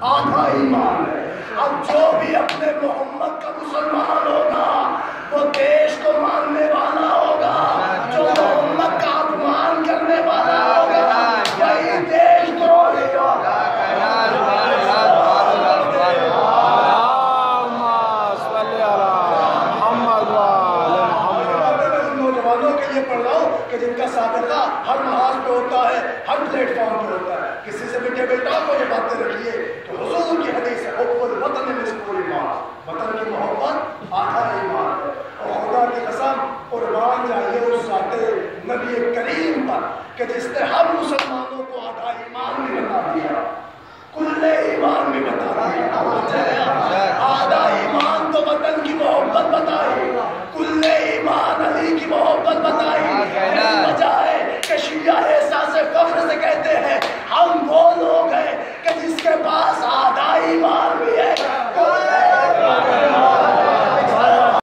آدھا ایمان ہے اب جو بھی اپنے محمد کا مسلمان ہوگا وہ دیش کو ماننے والا ہوگا جو محمد کا اپمان کرنے والا ہوگا وہی دیش دروہی ہوگا نوجوانوں کے لیے پڑھ رہا ہوں کہ جن کا سابقہ ہر محاذ پہ ہوتا ہے، ہر پلیٹ فارم پہ ہوتا ہے، کسی سے بھی ٹیبل ٹاپ کو یہ باتیں رکھیے تو حضور کی حدیث ہے حب الوطن نصف ایمان وطن کی محبت آدھا ایمان ہے اور خدا کی قسم قربان جائیے اس ذات نبی کریم پر کہ جس نے ہر مسلمانوں کو آدھا ایمان بھی بتا دیا۔ کل ایمان بھی بتا دیا۔ آدھا ایمان تو وطن کی محبت بتائی۔ کل ایمان علی کی محبت بتائی۔ بجائے کہ شیعہ احساس فخر سے کہتے ہیں ہم وہ لوگ ہیں کہ جس کے پاس